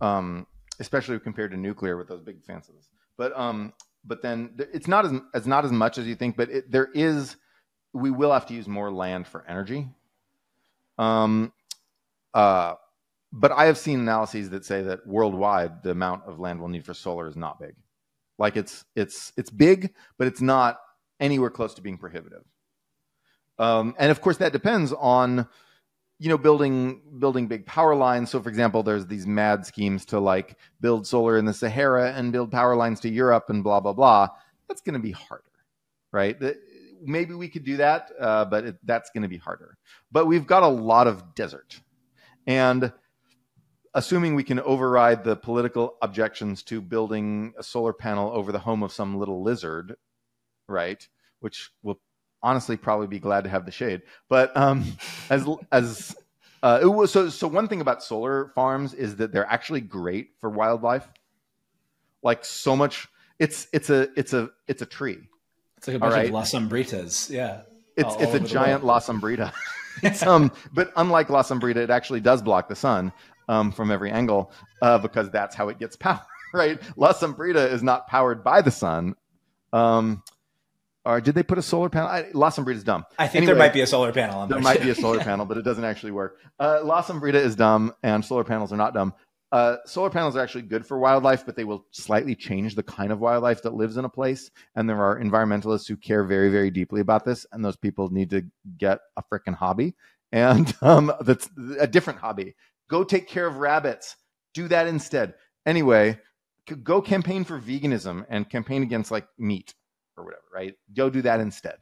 um, especially compared to nuclear with those big fences. But um, but then it's not as, as not as much as you think. But it, there is we will have to use more land for energy. Um, uh, but I have seen analyses that say that worldwide the amount of land we'll need for solar is not big. Like it's it's it's big, but it's not anywhere close to being prohibitive. Um, and of course, that depends on you know building building big power lines. So, for example, there's these mad schemes to like build solar in the Sahara and build power lines to Europe and blah blah blah. That's going to be harder, right? Maybe we could do that, uh, but it, that's going to be harder. But we've got a lot of desert, and assuming we can override the political objections to building a solar panel over the home of some little lizard, right? Which will honestly probably be glad to have the shade. But um, as as uh, it was so so one thing about solar farms is that they're actually great for wildlife. Like so much, it's it's a it's a it's a tree. It's like a bunch right? of Las Sombritas, yeah. It's all, it's all a giant La Sombrita. it's um, but unlike La Sombrita, it actually does block the sun um, from every angle uh, because that's how it gets power, right? La Sombrita is not powered by the sun. Um, or did they put a solar panel? I, La Sombrita is dumb. I think anyway, there might be a solar panel. On there might be a solar panel, but it doesn't actually work. Uh, La Sombrita is dumb, and solar panels are not dumb. Uh, solar panels are actually good for wildlife, but they will slightly change the kind of wildlife that lives in a place. And there are environmentalists who care very, very deeply about this, and those people need to get a freaking hobby, and um, that's a different hobby. Go take care of rabbits. Do that instead. Anyway, go campaign for veganism and campaign against like meat or whatever, right? Go do that instead.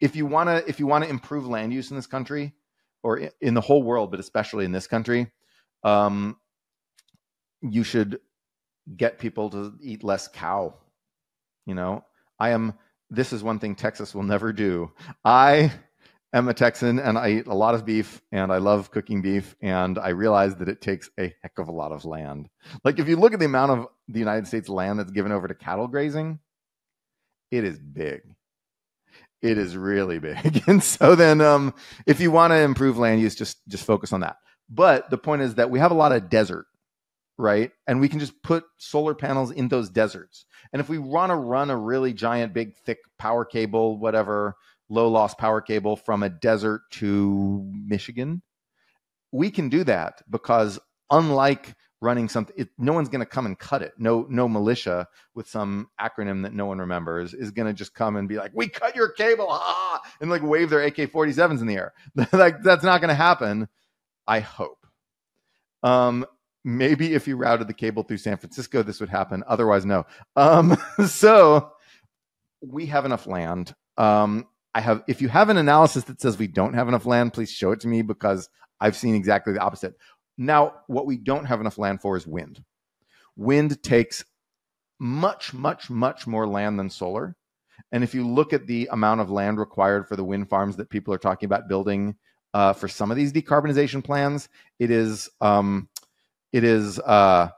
If you want to if you want to improve land use in this country or in the whole world, but especially in this country, um, you should get people to eat less cow. You know, I am this is one thing Texas will never do. I am a Texan and I eat a lot of beef and I love cooking beef. And I realize that it takes a heck of a lot of land. Like, if you look at the amount of the United States land that's given over to cattle grazing, it is big. It is really big. and so then um, if you want to improve land use, just just focus on that. But the point is that we have a lot of desert, right? And we can just put solar panels in those deserts. And if we want to run a really giant, big, thick power cable, whatever, low loss power cable from a desert to Michigan. We can do that because unlike running something, it, no one's going to come and cut it. No, no militia with some acronym that no one remembers is going to just come and be like, "We cut your cable," ah, and like wave their AK-47s in the air. like that's not going to happen. I hope. Um, maybe if you routed the cable through San Francisco, this would happen. Otherwise, no. Um, so we have enough land. Um, I have if you have an analysis that says we don't have enough land, please show it to me because I've seen exactly the opposite. Now, what we don't have enough land for is wind. Wind takes much, much, much more land than solar. And if you look at the amount of land required for the wind farms that people are talking about building uh, for some of these decarbonization plans, it is um, it is uh,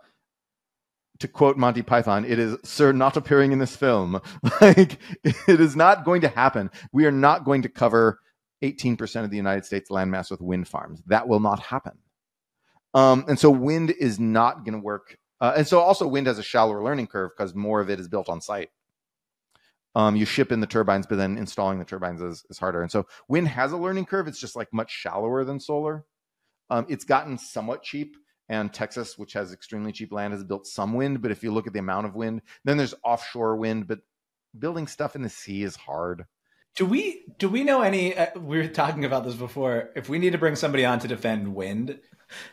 to quote Monty Python, it is sir not appearing in this film. like it is not going to happen. We are not going to cover 18% of the United States landmass with wind farms. That will not happen. Um, and so wind is not going to work. Uh, and so also wind has a shallower learning curve because more of it is built on site. Um, you ship in the turbines, but then installing the turbines is, is harder. And so wind has a learning curve. It's just like much shallower than solar. Um, it's gotten somewhat cheap. And Texas, which has extremely cheap land, has built some wind. But if you look at the amount of wind, then there's offshore wind. But building stuff in the sea is hard. Do we do we know any? Uh, we were talking about this before. If we need to bring somebody on to defend wind,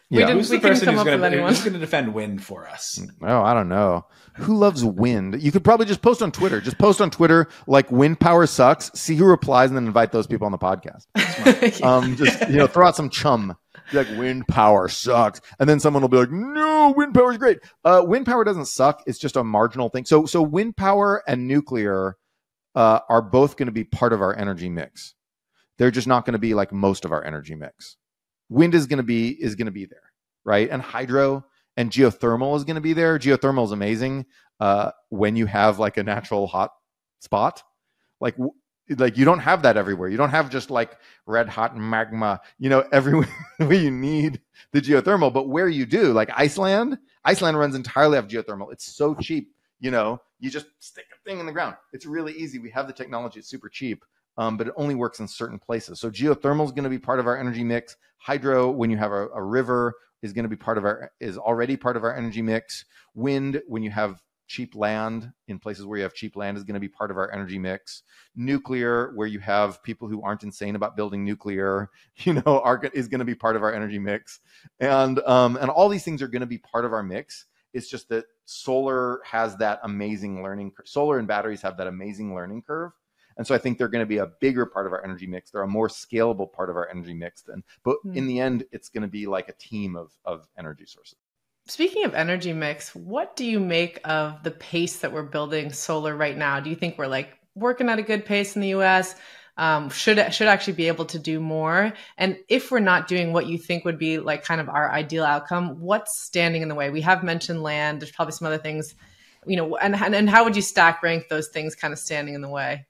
yeah. didn't- who's we the couldn't person come who's going to defend wind for us? Oh, I don't know. Who loves wind? You could probably just post on Twitter. Just post on Twitter like wind power sucks. See who replies, and then invite those people on the podcast. Um, just you know, throw out some chum. Like wind power sucks, and then someone will be like, "No, wind power is great." Uh, wind power doesn't suck. It's just a marginal thing. So, so wind power and nuclear uh, are both going to be part of our energy mix. They're just not going to be like most of our energy mix. Wind is going to be is going to be there, right? And hydro and geothermal is going to be there. Geothermal is amazing uh, when you have like a natural hot spot, like like you don't have that everywhere. You don't have just like red hot magma, you know, everywhere where you need the geothermal. But where you do, like Iceland, Iceland runs entirely off geothermal. It's so cheap, you know, you just stick a thing in the ground. It's really easy. We have the technology. It's super cheap. Um, but it only works in certain places. So geothermal is going to be part of our energy mix. Hydro, when you have a, a river, is going to be part of our is already part of our energy mix. Wind, when you have cheap land in places where you have cheap land, is going to be part of our energy mix. Nuclear, where you have people who aren't insane about building nuclear, you know, are is going to be part of our energy mix. And um, and all these things are going to be part of our mix. It's just that solar has that amazing learning. Solar and batteries have that amazing learning curve. And so I think they're going to be a bigger part of our energy mix. They're a more scalable part of our energy mix than, but Hmm. in the end, it's going to be like a team of, of energy sources. Speaking of energy mix, what do you make of the pace that we're building solar right now? Do you think we're like working at a good pace in the US? Um, should should actually be able to do more? And if we're not doing what you think would be like kind of our ideal outcome, what's standing in the way? We have mentioned land. There's probably some other things, you know. And and, and how would you stack rank those things kind of standing in the way?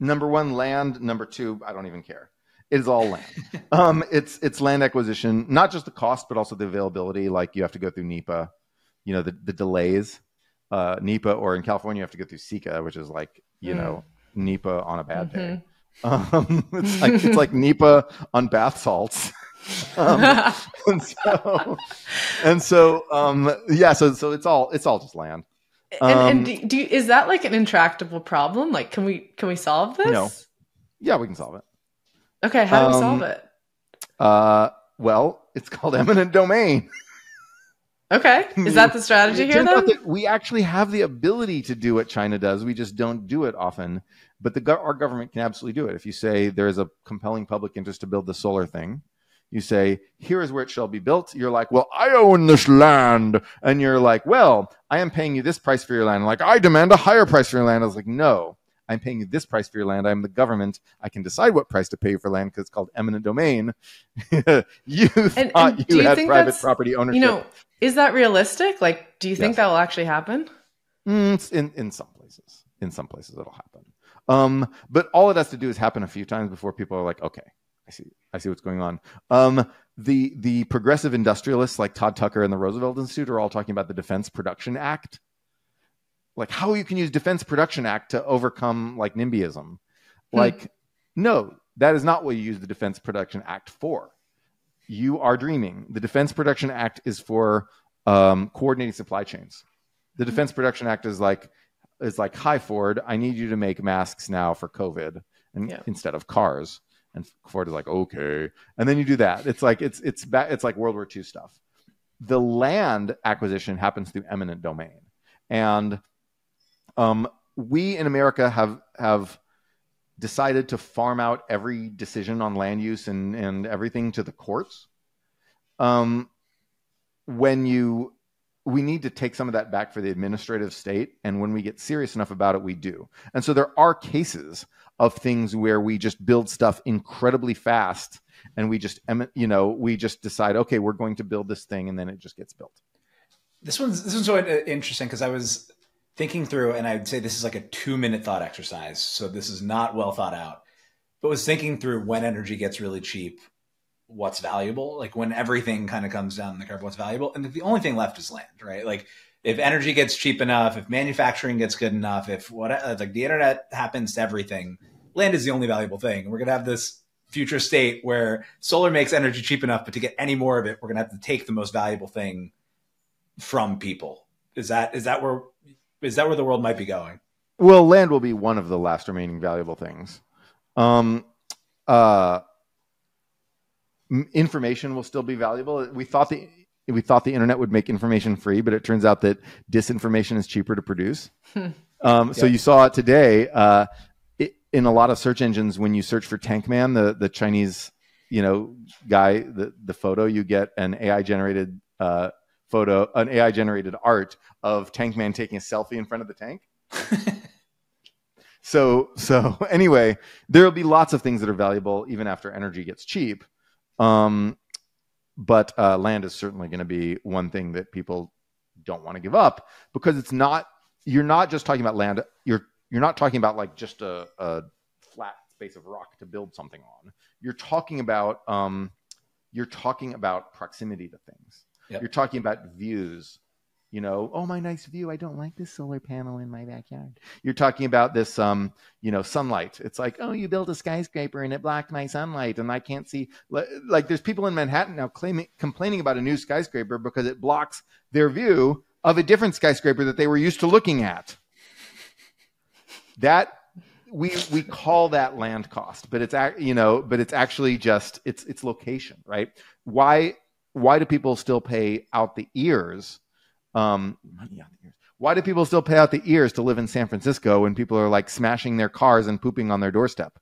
Number one, land. Number two, I don't even care. It is all land. um, it's it's land acquisition, not just the cost, but also the availability. Like you have to go through NEPA, you know, the, the delays. Uh, NEPA, or in California, you have to go through CEQA, which is like you Mm. know NEPA on a bad day. Mhm. Um, it's like it's like NEPA on bath salts. um, and so, and so um, yeah, so so it's all it's all just land. and Um, and do, do you, is that like an intractable problem? Like, can we can we solve this? No. Yeah, we can solve it. Okay, how do we Um, solve it? Uh, well, it's called eminent domain. Okay, is that the strategy here then? we actually have the ability to do what China does. We just don't do it often. But the our government can absolutely do it. If you say there is a compelling public interest to build the solar thing, you say here is where it shall be built. You're like, well, I own this land, and you're like, well, I am paying you this price for your land. like, I demand a higher price for your land. I was like, no, I'm paying you this price for your land. I'm the government. I can decide what price to pay you for land because it's called eminent domain. you thought and you had private property ownership. You know, is that realistic? Like, do you think Yes. that will actually happen? Mm, in in some places. In some places, it'll happen. Um, but all it has to do is happen a few times before people are like, okay, I see, I see what's going on. Um, the the progressive industrialists like Todd Tucker and the Roosevelt Institute are all talking about the Defense Production Act, like how you can use Defense Production Act to overcome like NIMBYism. Like, no, that is not what you use the Defense Production Act for. You are dreaming. The Defense Production Act is for um, coordinating supply chains. The Defense Production Act is like is like, "Hi Ford, I need you to make masks now for COVID, and Yeah. instead of cars." And Ford is like, "Okay," and then you do that. It's like it's it's ba- it's like World War II stuff. The land acquisition happens through eminent domain, and um, we in America have have decided to farm out every decision on land use and and everything to the courts. Um, when you we need to take some of that back for the administrative state. And when we get serious enough about it, we do. And so there are cases of things where we just build stuff incredibly fast and we just, you know, we just decide, okay, we're going to build this thing and then it just gets built. This one's, this one's so interesting because I was thinking through and I'd say this is like a two minute thought exercise. So this is not well thought out, but was thinking through when energy gets really cheap, what's valuable, like when everything kind of comes down the curve, what's valuable. And the only thing left is land, right? Like if energy gets cheap enough, if manufacturing gets good enough, if what uh, like the internet happens to everything, land is the only valuable thing. We're gonna have this future state where solar makes energy cheap enough, but to get any more of it, we're gonna have to take the most valuable thing from people. Is that is that where is that where the world might be going? Well, land will be one of the last remaining valuable things. Um, uh, information will still be valuable. We thought the we thought the internet would make information free, but it turns out that disinformation is cheaper to produce. Hmm. um, so you saw it today uh, it, in a lot of search engines when you search for Tank Man, the the Chinese you know guy, the the photo you get an AI generated uh, photo, an AI generated art of Tank Man taking a selfie in front of the tank. so so anyway, there will be lots of things that are valuable even after energy gets cheap. Um, but uh, land is certainly going to be one thing that people don't want to give up because it's not. You're not just talking about land. You're you're not talking about like just a, a flat space of rock to build something on. You're talking about um, you're talking about proximity to things. Yep. You're talking about views you know, oh my nice view. I don't like this solar panel in my backyard. You're talking about this, um, you know, sunlight. It's like, oh, you built a skyscraper and it blocked my sunlight, and I can't see. Like, there's people in Manhattan now claiming, complaining about a new skyscraper because it blocks their view of a different skyscraper that they were used to looking at. That we we call that land cost, but it's you know, but it's actually just it's it's location, right? Why why do people still pay out the ears? Um, money out the ears. Why do people still pay out the ears to live in San Francisco when people are like smashing their cars and pooping on their doorstep?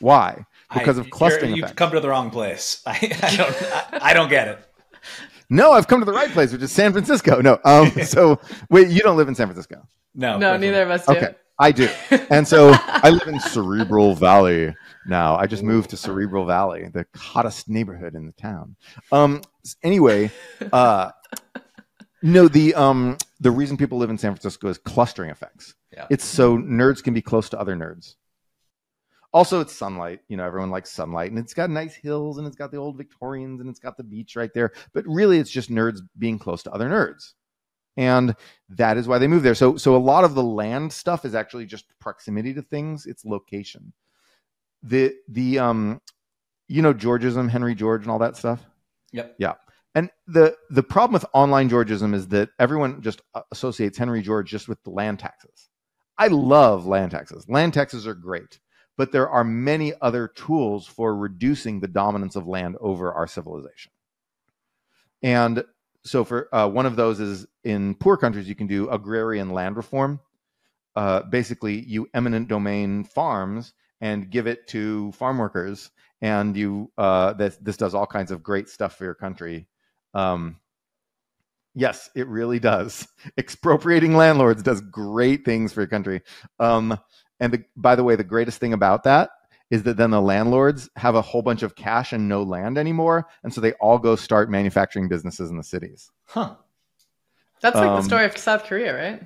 Why? Because I, of clustering You've come to the wrong place. I, I don't. I, I, don't get it. No, I've come to the right place, which is San Francisco. No, um, so wait, you don't live in San Francisco? No, no, neither of us do. Okay, I do, and so I live in Cerebral Valley now. I just moved to Cerebral Valley, the hottest neighborhood in the town. Um, anyway, uh, no, the um the reason people live in San Francisco is clustering effects. Yeah. It's so nerds can be close to other nerds. Also, it's sunlight. You know, everyone likes sunlight, and it's got nice hills, and it's got the old Victorians, and it's got the beach right there. But really, it's just nerds being close to other nerds, and that is why they move there. So, so a lot of the land stuff is actually just proximity to things. It's location. The the um, you know, Georgism, Henry George, and all that stuff. Yep. Yeah. And the the problem with online Georgism is that everyone just associates Henry George just with the land taxes. I love land taxes. Land taxes are great, but there are many other tools for reducing the dominance of land over our civilization. And so, for uh, one of those is in poor countries, you can do agrarian land reform. Uh, basically, you eminent domain farms and give it to farm workers, and you uh, this this does all kinds of great stuff for your country um, yes, it really does. Expropriating landlords does great things for your country. Um, and the, by the way, the greatest thing about that is that then the landlords have a whole bunch of cash and no land anymore, and so they all go start manufacturing businesses in the cities. Huh. That's like um, the story of South Korea, right?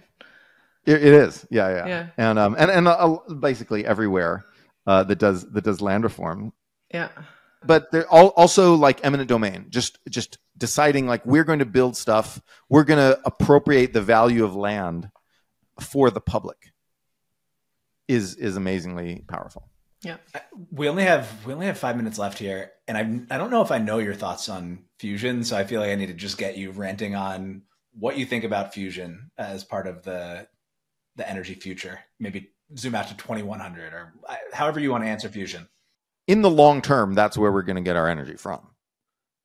it, it is, yeah, yeah, yeah. And um, and and uh, basically everywhere uh, that does that does land reform. Yeah but they're all, also like eminent domain just just deciding like we're going to build stuff we're going to appropriate the value of land for the public is is amazingly powerful yeah we only have we only have five minutes left here and i i don't know if i know your thoughts on fusion so i feel like i need to just get you ranting on what you think about fusion as part of the the energy future maybe zoom out to 2100 or uh, however you want to answer fusion in the long term, that's where we're going to get our energy from.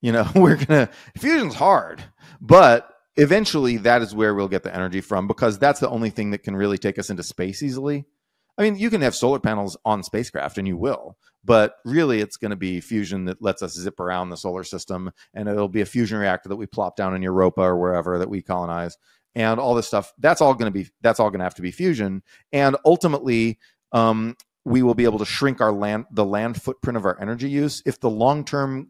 You know, we're going to, fusion's hard, but eventually that is where we'll get the energy from because that's the only thing that can really take us into space easily. I mean, you can have solar panels on spacecraft, and you will, but really, it's going to be fusion that lets us zip around the solar system, and it'll be a fusion reactor that we plop down in Europa or wherever that we colonize, and all this stuff. That's all going to be that's all going to have to be fusion, and ultimately, um, we will be able to shrink our land the land footprint of our energy use if the long term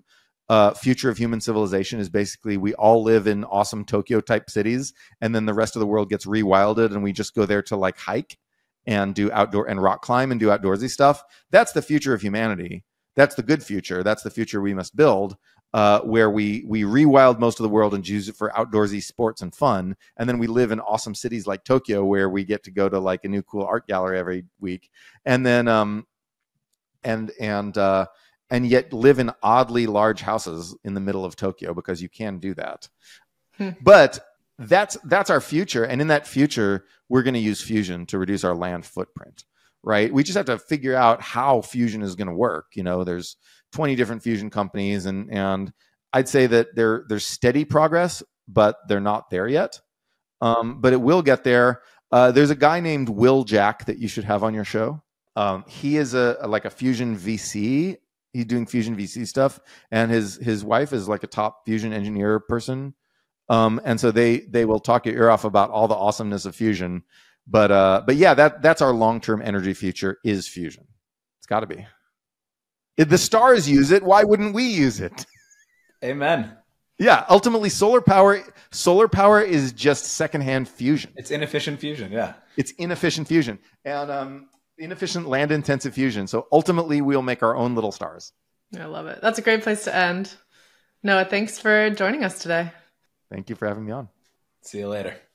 uh, future of human civilization is basically we all live in awesome Tokyo type cities, and then the rest of the world gets rewilded, and we just go there to like hike and do outdoor and rock climb and do outdoorsy stuff. That's the future of humanity. That's the good future. That's the future we must build, uh, where we we rewild most of the world and use it for outdoorsy sports and fun, and then we live in awesome cities like Tokyo, where we get to go to like a new cool art gallery every week, and then um, and and uh, and yet live in oddly large houses in the middle of Tokyo because you can do that. Hmm. But that's that's our future. And in that future we're going to use fusion to reduce our land footprint right? We just have to figure out how fusion is going to work. You know there's 20 different fusion companies and and i'd say that there there's steady progress but they're not there yet. Um, but it will get there. Uh, there's a guy named will jack that you should have on your show. Um, he is a, a like a fusion vc he's doing fusion vc stuff and his his wife is like a top fusion engineer person um, and so they they will talk your ear off about all the awesomeness of fusion. But uh, but yeah, that that's our long term energy future is fusion. It's got to be. If the stars use it, why wouldn't we use it? Amen. Yeah, ultimately, solar power solar power is just secondhand fusion. It's inefficient fusion. Yeah, it's inefficient fusion and um, inefficient land intensive fusion. So ultimately, we'll make our own little stars. I love it. That's a great place to end. Noah, thanks for joining us today. Thank you for having me on. See you later.